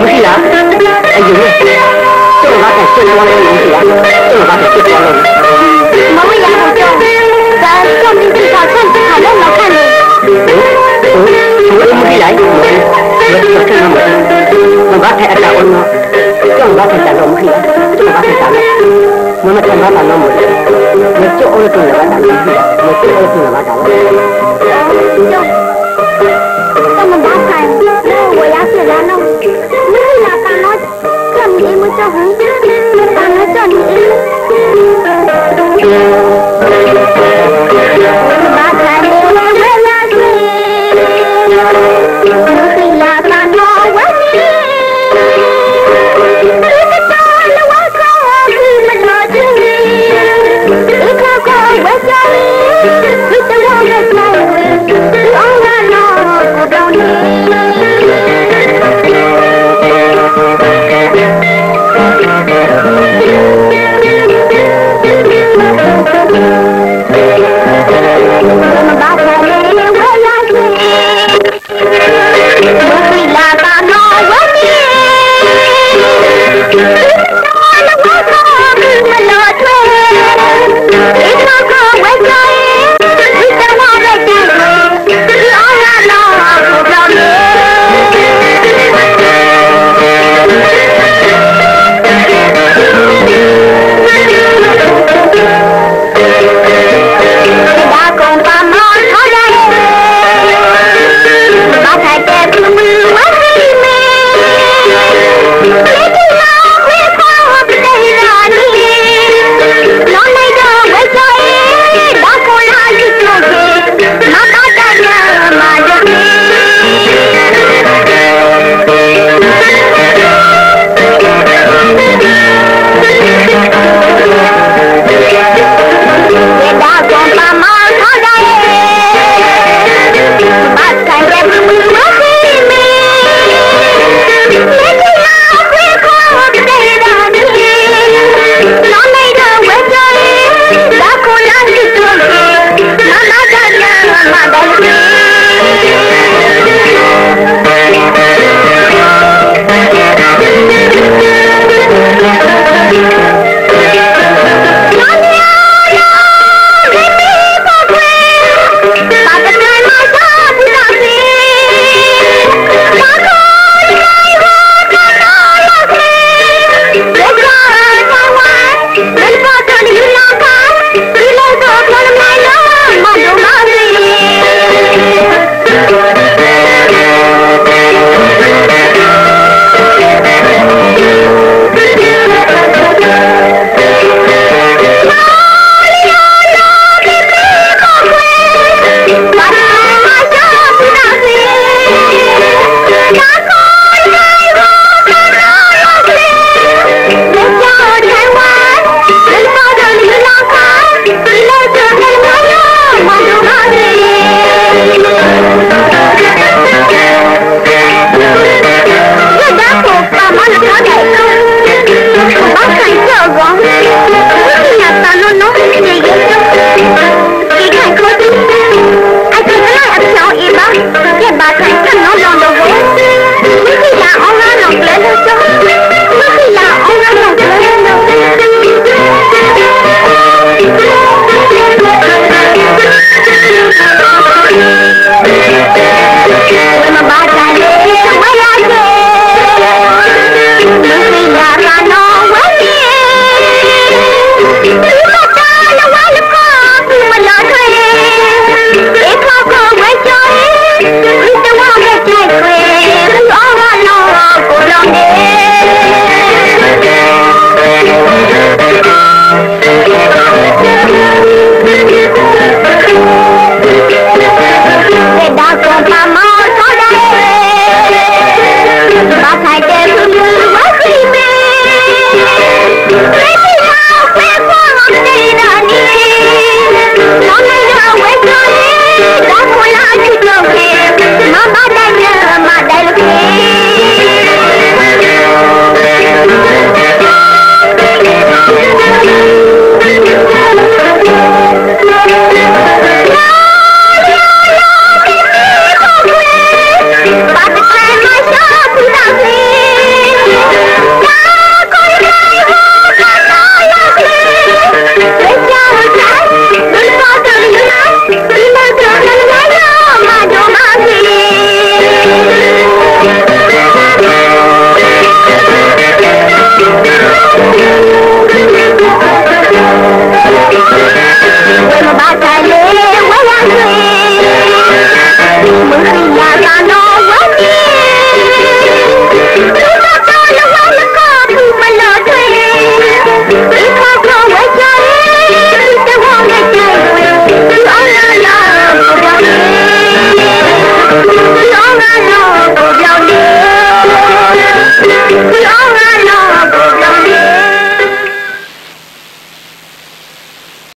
မရှိလားအယူလေကျုပ်ကဆက်ဆွေးနွေးလို့မရှိလားကျုပ်ကဆက်ဆွေးနွေးလို့မမရအောင်ကြောဒါကြောင့်ဒီကိစ္စဆန့်ခါတော့မခံနဲ့ဟုတ်ဟုတ်မရှိလားဘယ်လိုဖြစ်မှာမဘာထဲအတားအောင်ကျုပ်ကဆက်တယ်လို့မရှိလားကျုပ်ကဆက်တယ်မမထမတာလို့မဟုတ်ဘူးကျုပ်အိုးတူလာတာမရှိလားကျုပ်အိုးတူလာတာလို့ Thank you. Yeah. Yeah.